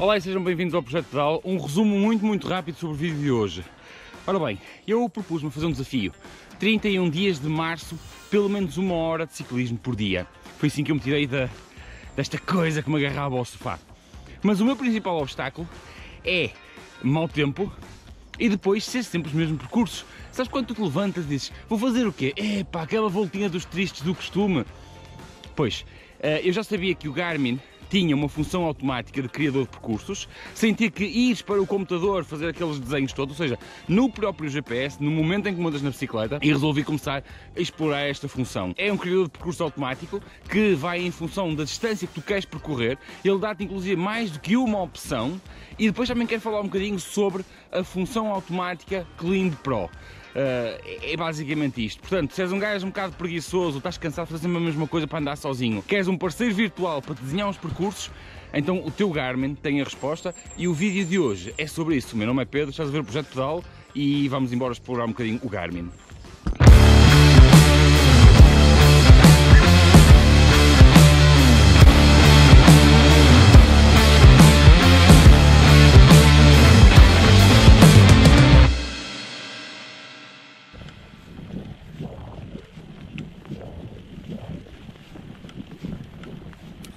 Olá e sejam bem-vindos ao Projeto Pedal. Um resumo muito, muito rápido sobre o vídeo de hoje. Ora bem, eu propus-me fazer um desafio. 31 dias de março, pelo menos uma hora de ciclismo por dia. Foi assim que eu me tirei da, desta coisa que me agarrava ao sofá. Mas o meu principal obstáculo é mau tempo e depois ser sempre os mesmos percursos. Sabes quando tu te levantas e dizes, vou fazer o quê? Epá, aquela voltinha dos tristes do costume. Pois, eh, eu já sabia que o Garmin tinha uma função automática de criador de percursos, sem ter que ir para o computador fazer aqueles desenhos todos, ou seja, no próprio GPS, no momento em que montas na bicicleta, e resolvi começar a explorar esta função. É um criador de percurso automático que vai em função da distância que tu queres percorrer, ele dá-te inclusive mais do que uma opção, e depois também quero falar um bocadinho sobre a função automática Clean Pro. Uh, é basicamente isto. Portanto, se és um gajo um bocado preguiçoso, estás cansado de fazer a mesma coisa para andar sozinho, queres um parceiro virtual para desenhar uns percursos, então o teu Garmin tem a resposta e o vídeo de hoje é sobre isso. O meu nome é Pedro, estás a ver o Projeto Pedal e vamos embora explorar um bocadinho o Garmin.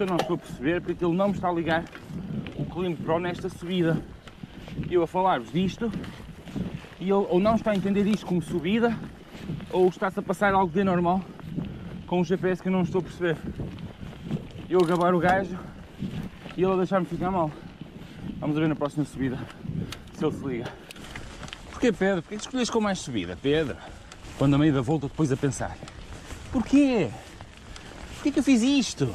Eu não estou a perceber porque ele não me está a ligar o Clean Pro nesta subida. Eu a falar-vos disto e ele ou não está a entender isto como subida ou está-se a passar algo de anormal com o GPS que eu não estou a perceber. Eu a gabar o gajo e ele a deixar-me ficar mal. Vamos ver na próxima subida se ele se liga. Porquê Pedro? Porquê que escolhes com mais subida, Pedro? Quando a meio da volta depois a pensar. Porquê? Porquê que eu fiz isto?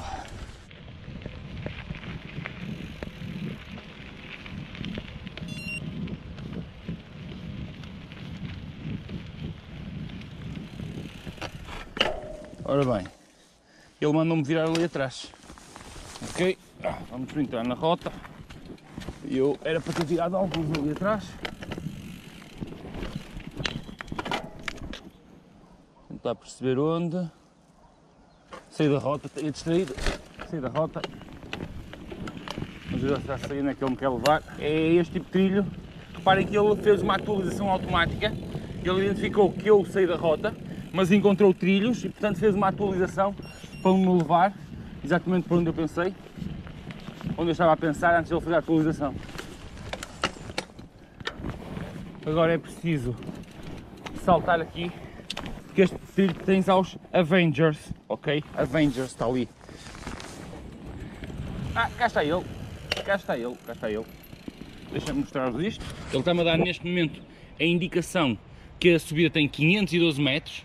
Ora bem, ele mandou-me virar ali atrás. Ok, ah, vamos entrar na rota. Eu era para ter virado alguns ali atrás. Tentar perceber onde. Saí da rota, ia distraído. Saí da rota. Vamos ver se está saindo é que ele me quer levar. É este tipo de trilho. Reparem que ele fez uma atualização automática. Ele identificou que eu saí da rota mas encontrou trilhos e portanto fez uma atualização para me levar exatamente para onde eu pensei, onde eu estava a pensar antes de ele fazer a atualização. Agora é preciso saltar aqui, porque este trilho tens aos Avengers, ok? Avengers está ali. Ah, cá está ele, cá está ele, cá está ele. Deixa-me mostrar-vos isto. Ele está-me a dar neste momento a indicação que a subida tem 512 metros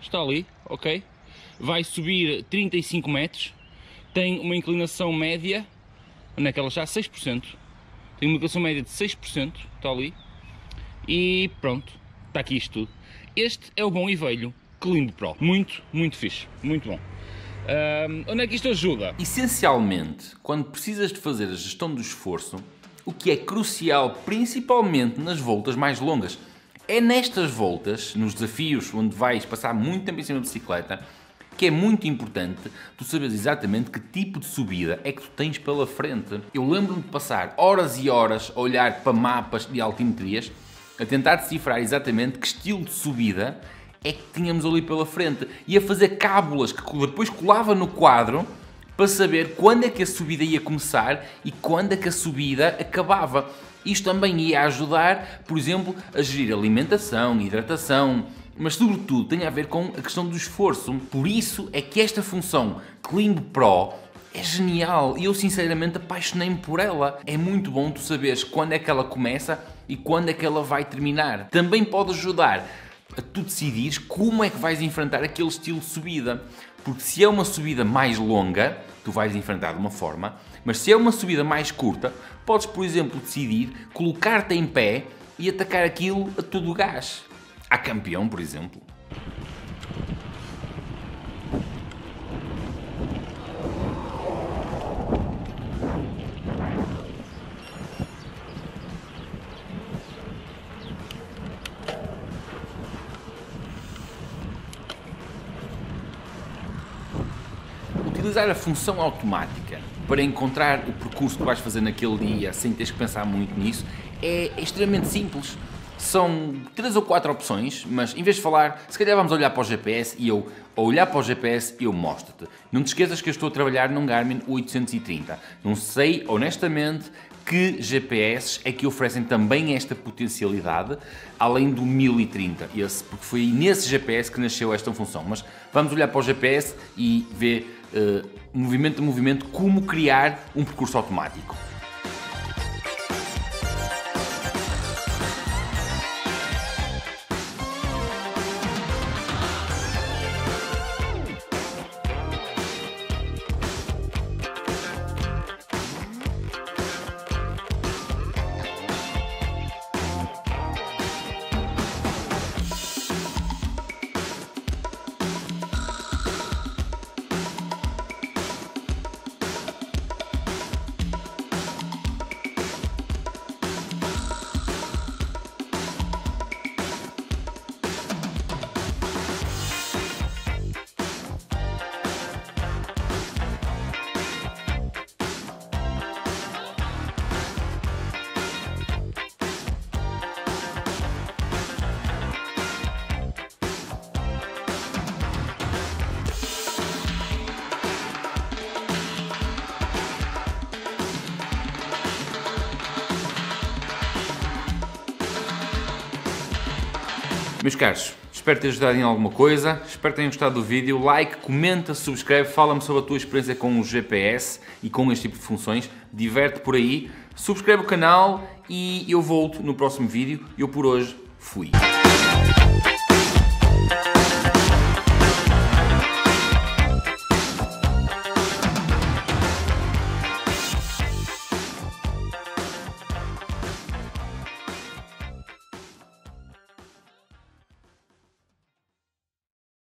está ali, ok? Vai subir 35 metros, tem uma inclinação média, onde é que ela está? 6%. Tem uma inclinação média de 6%, está ali. E pronto, está aqui isto tudo. Este é o bom e velho Clean Pro. Muito, muito fixe, muito bom. Um, onde é que isto ajuda? Essencialmente, quando precisas de fazer a gestão do esforço, o que é crucial principalmente nas voltas mais longas, é nestas voltas, nos desafios onde vais passar muito tempo em cima da bicicleta, que é muito importante tu saberes exatamente que tipo de subida é que tu tens pela frente. Eu lembro-me de passar horas e horas a olhar para mapas de altimetrias, a tentar decifrar exatamente que estilo de subida é que tínhamos ali pela frente e a fazer cábulas que depois colava no quadro para saber quando é que a subida ia começar e quando é que a subida acabava. Isto também ia ajudar, por exemplo, a gerir alimentação, hidratação, mas sobretudo tem a ver com a questão do esforço. Por isso é que esta função Climb Pro é genial e eu sinceramente apaixonei-me por ela. É muito bom tu saberes quando é que ela começa e quando é que ela vai terminar. Também pode ajudar a tu decidires como é que vais enfrentar aquele estilo de subida. Porque se é uma subida mais longa, tu vais enfrentar de uma forma, mas se é uma subida mais curta, podes, por exemplo, decidir colocar-te em pé e atacar aquilo a todo o gás. A campeão, por exemplo. utilizar a função automática para encontrar o percurso que vais fazer naquele dia sem teres que pensar muito nisso é extremamente simples. São três ou quatro opções, mas em vez de falar, se calhar vamos olhar para o GPS e eu, olhar para o GPS, eu mostro-te. Não te esqueças que eu estou a trabalhar num Garmin 830. Não sei, honestamente, que GPS é que oferecem também esta potencialidade, além do 1030, esse, porque foi nesse GPS que nasceu esta função. Mas vamos olhar para o GPS e ver uh, movimento a movimento como criar um percurso automático. Meus caros, espero ter ajudado em alguma coisa, espero que tenham gostado do vídeo, like, comenta, subscreve, fala-me sobre a tua experiência com o GPS e com este tipo de funções, diverte por aí, subscreve o canal e eu volto no próximo vídeo. Eu por hoje fui.